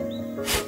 you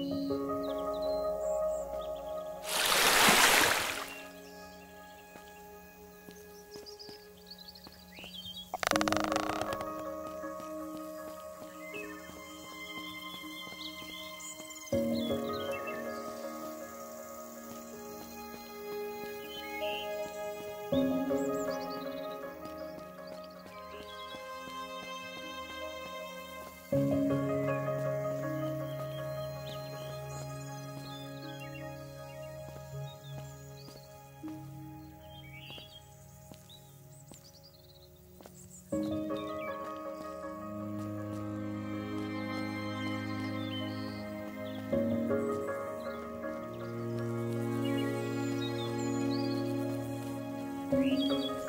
me. You